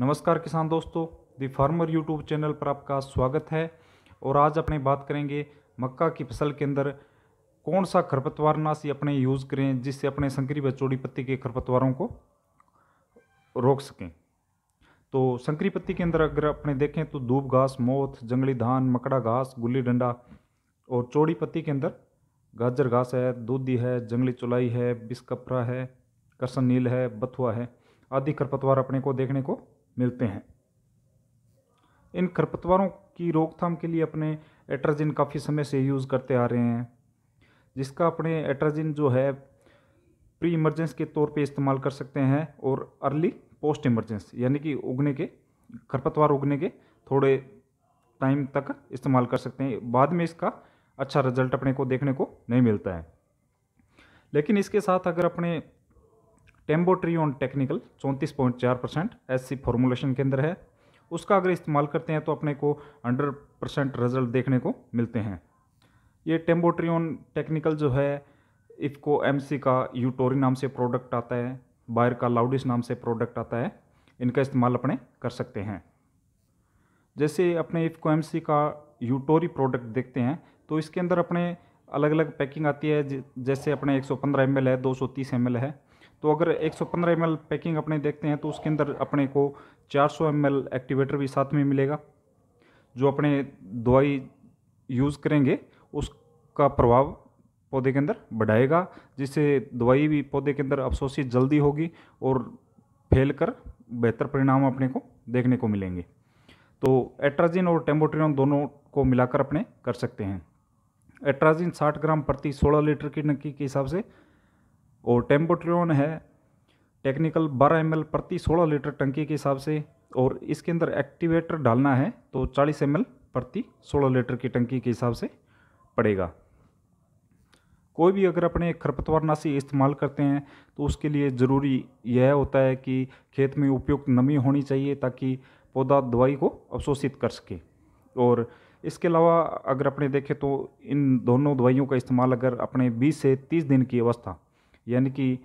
नमस्कार किसान दोस्तों, दी फार्मर यूट्यूब चैनल पर आपका स्वागत है। और आज अपने बात करेंगे मक्का की फ़सल के अंदर कौन सा खरपतवार नाशी अपने यूज़ करें, जिससे अपने संकरी व चौड़ी पत्ती के खरपतवारों को रोक सकें। तो संकरी पत्ती के अंदर अगर अपने देखें तो धूप घास, मोथ, जंगली धान, मकड़ा घास, गुल्ली डंडा और चौड़ी पत्ती के अंदर गाजर घास है, दूधी है, जंगली चुलाई है, बिस्कपरा है, करसन नील है, बथुआ है आदि खरपतवार अपने को देखने को मिलते हैं। इन खरपतवारों की रोकथाम के लिए अपने एट्राजिन काफ़ी समय से यूज़ करते आ रहे हैं, जिसका अपने एट्राजिन जो है प्री इमरजेंस के तौर पे इस्तेमाल कर सकते हैं और अर्ली पोस्ट इमरजेंस यानी कि उगने के, खरपतवार उगने के थोड़े टाइम तक इस्तेमाल कर सकते हैं। बाद में इसका अच्छा रिज़ल्ट अपने को देखने को नहीं मिलता है। लेकिन इसके साथ अगर अपने टेम्बोट्रियोन टेक्निकल, चौंतीस पॉइंट चार परसेंट एस सी फॉर्मुलेशन के अंदर है। उसका अगर इस्तेमाल करते हैं तो अपने को हंड्रेड परसेंट रिज़ल्ट देखने को मिलते हैं। ये टेम्बोट्री ऑन टेक्निकल जो है, इफ़को एम सी का यूटोरी नाम से प्रोडक्ट आता है, बायर का लाउडिस नाम से प्रोडक्ट आता है, इनका इस्तेमाल अपने कर सकते हैं। जैसे अपने इफ़को एम सी का यूटोरी प्रोडक्ट देखते हैं तो इसके अंदर अपने अलग अलग पैकिंग आती है, जैसे अपने 115 ml है 230 ml है तो अगर 115 ml पैकिंग अपने देखते हैं तो उसके अंदर अपने को 400 ml एक्टिवेटर भी साथ में मिलेगा, जो अपने दवाई यूज़ करेंगे, उसका प्रभाव पौधे के अंदर बढ़ाएगा, जिससे दवाई भी पौधे के अंदर अवशोषित जल्दी होगी और फैल कर बेहतर परिणाम अपने को देखने को मिलेंगे। तो एट्राजिन और टेम्बोट्रिन दोनों को मिलाकर अपने कर सकते हैं। एट्राजिन 60 ग्राम प्रति 16 लीटर की नक्की के हिसाब से और टेम्पोट्रियन है, टेक्निकल 12 एम प्रति 16 लीटर टंकी के हिसाब से, और इसके अंदर एक्टिवेटर डालना है तो 40 एम प्रति 16 लीटर की टंकी के हिसाब से पड़ेगा। कोई भी अगर अपने खरपतवार नाशी इस्तेमाल करते हैं तो उसके लिए ज़रूरी यह होता है कि खेत में उपयुक्त नमी होनी चाहिए, ताकि पौधा दवाई को अवशोषित कर सके। और इसके अलावा अगर अपने देखें तो इन दोनों दवाइयों का इस्तेमाल अगर अपने 20 से 30 दिन की अवस्था यानी कि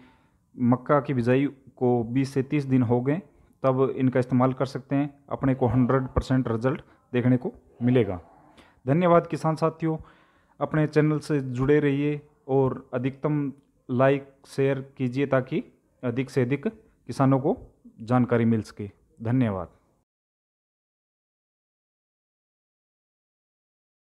मक्का की बिजाई को 20 से 30 दिन हो गए, तब इनका इस्तेमाल कर सकते हैं। अपने को 100 परसेंट रिज़ल्ट देखने को मिलेगा। धन्यवाद किसान साथियों, अपने चैनल से जुड़े रहिए और अधिकतम लाइक, शेयर कीजिए ताकि अधिक से अधिक किसानों को जानकारी मिल सके। धन्यवाद।